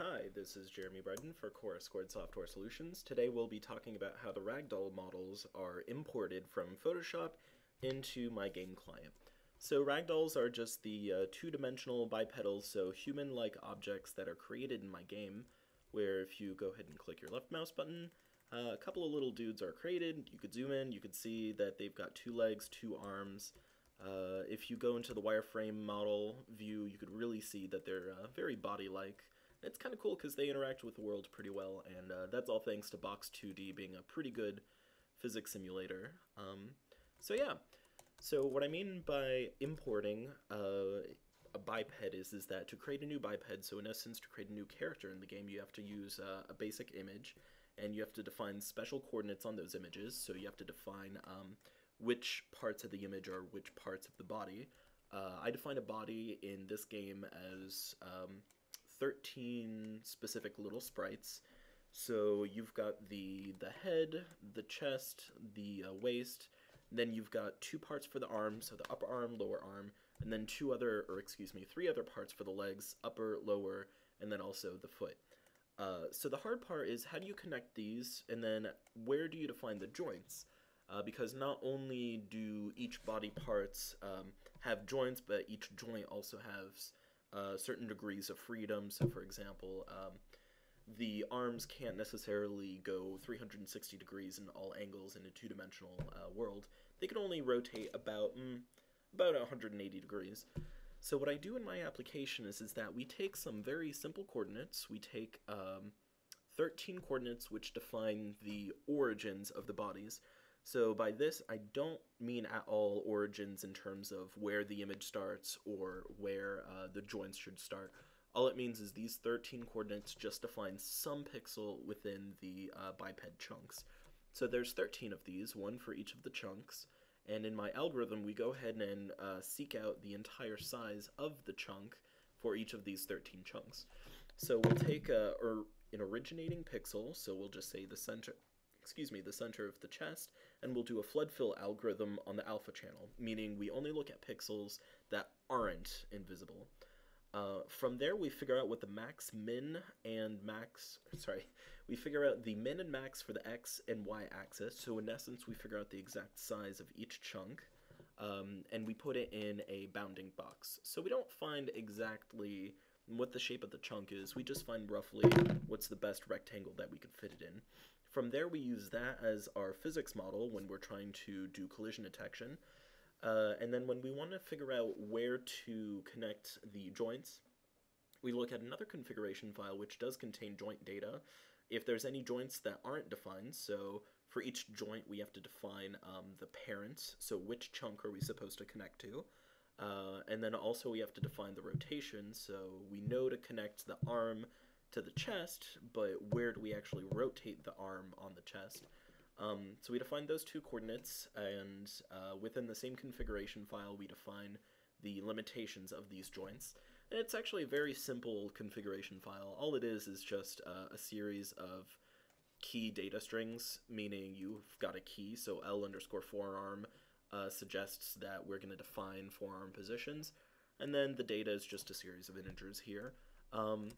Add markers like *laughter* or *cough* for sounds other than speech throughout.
Hi, this is Jeremy Bridon for Core S Squared Software Solutions. Today we'll be talking about how the ragdoll models are imported from Photoshop into my game client. So ragdolls are just the uh, two-dimensional bipedal, so human-like objects that are created in my game, where if you go ahead and click your left mouse button, uh, a couple of little dudes are created. You could zoom in, you could see that they've got two legs, two arms. Uh, if you go into the wireframe model view, you could really see that they're uh, very body-like. It's kind of cool because they interact with the world pretty well, and uh, that's all thanks to Box 2D being a pretty good physics simulator. Um, so yeah, so what I mean by importing uh, a biped is, is that to create a new biped, so in essence to create a new character in the game, you have to use uh, a basic image, and you have to define special coordinates on those images, so you have to define um, which parts of the image are which parts of the body. Uh, I define a body in this game as um, 13 specific little sprites. So you've got the the head, the chest, the uh, waist, then you've got two parts for the arm, so the upper arm, lower arm, and then two other, or excuse me, three other parts for the legs, upper, lower, and then also the foot. Uh, so the hard part is how do you connect these, and then where do you define the joints? Uh, because not only do each body parts um, have joints, but each joint also has uh, certain degrees of freedom. So, for example, um, the arms can't necessarily go 360 degrees in all angles in a two-dimensional uh, world. They can only rotate about mm, about 180 degrees. So what I do in my application is, is that we take some very simple coordinates. We take um, 13 coordinates which define the origins of the bodies. So by this, I don't mean at all origins in terms of where the image starts or where uh, the joints should start. All it means is these 13 coordinates just define some pixel within the uh, biped chunks. So there's 13 of these, one for each of the chunks, and in my algorithm we go ahead and uh, seek out the entire size of the chunk for each of these 13 chunks. So we'll take a, or an originating pixel, so we'll just say the center, excuse me, the center of the chest, and we'll do a flood fill algorithm on the alpha channel, meaning we only look at pixels that aren't invisible. Uh, from there, we figure out what the max, min, and max, sorry, we figure out the min and max for the x and y axis. So in essence, we figure out the exact size of each chunk, um, and we put it in a bounding box. So we don't find exactly what the shape of the chunk is, we just find roughly what's the best rectangle that we could fit it in. From there, we use that as our physics model when we're trying to do collision detection. Uh, and then when we want to figure out where to connect the joints, we look at another configuration file which does contain joint data. If there's any joints that aren't defined, so for each joint we have to define um, the parent, so which chunk are we supposed to connect to. Uh, and then also we have to define the rotation, so we know to connect the arm to the chest, but where do we actually rotate the arm on the chest? Um, so we define those two coordinates, and uh, within the same configuration file, we define the limitations of these joints. And it's actually a very simple configuration file. All it is is just uh, a series of key data strings, meaning you've got a key, so L underscore forearm uh, suggests that we're going to define forearm positions, and then the data is just a series of integers here. Um,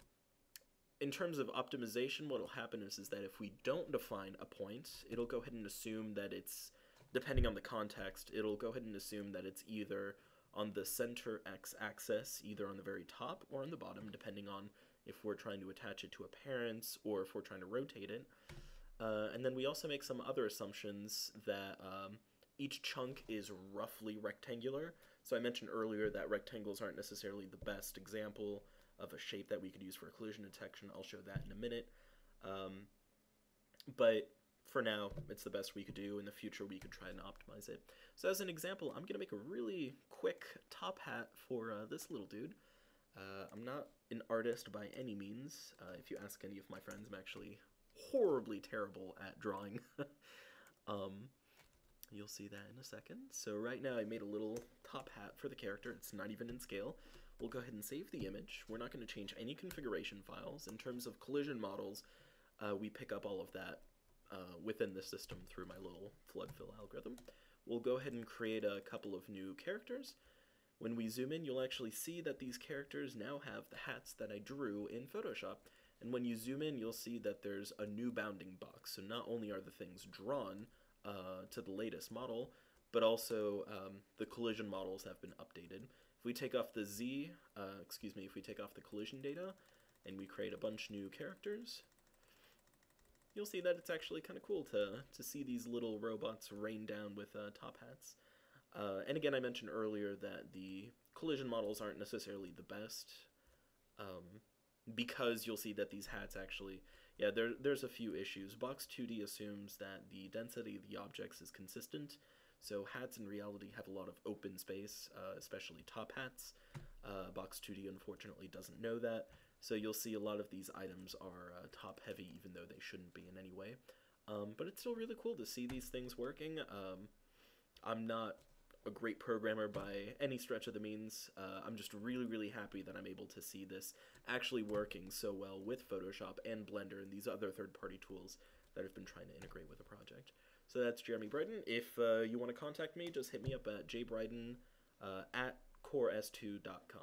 in terms of optimization, what will happen is, is that if we don't define a point, it'll go ahead and assume that it's, depending on the context, it'll go ahead and assume that it's either on the center x-axis, either on the very top or on the bottom, depending on if we're trying to attach it to a parent or if we're trying to rotate it. Uh, and then we also make some other assumptions that um, each chunk is roughly rectangular. So I mentioned earlier that rectangles aren't necessarily the best example of a shape that we could use for collision detection. I'll show that in a minute. Um, but for now, it's the best we could do. In the future, we could try and optimize it. So as an example, I'm going to make a really quick top hat for uh, this little dude. Uh, I'm not an artist by any means. Uh, if you ask any of my friends, I'm actually horribly terrible at drawing. *laughs* um, you'll see that in a second. So right now I made a little top hat for the character. It's not even in scale. We'll go ahead and save the image. We're not going to change any configuration files. In terms of collision models, uh, we pick up all of that uh, within the system through my little flood fill algorithm. We'll go ahead and create a couple of new characters. When we zoom in, you'll actually see that these characters now have the hats that I drew in Photoshop. And when you zoom in, you'll see that there's a new bounding box. So not only are the things drawn uh, to the latest model, but also um, the collision models have been updated. If we take off the Z, uh, excuse me, if we take off the collision data and we create a bunch new characters, you'll see that it's actually kind of cool to, to see these little robots rain down with uh, top hats. Uh, and again, I mentioned earlier that the collision models aren't necessarily the best, um, because you'll see that these hats actually, yeah, there, there's a few issues. Box 2D assumes that the density of the objects is consistent, so hats in reality have a lot of open space, uh, especially top hats. Uh, Box 2D unfortunately doesn't know that, so you'll see a lot of these items are uh, top heavy even though they shouldn't be in any way. Um, but it's still really cool to see these things working. Um, I'm not a great programmer by any stretch of the means. Uh, I'm just really, really happy that I'm able to see this actually working so well with Photoshop and Blender and these other third-party tools that I've been trying to integrate with the project. So that's Jeremy Bridon. If uh, you want to contact me, just hit me up at jbridon uh, at core2.com.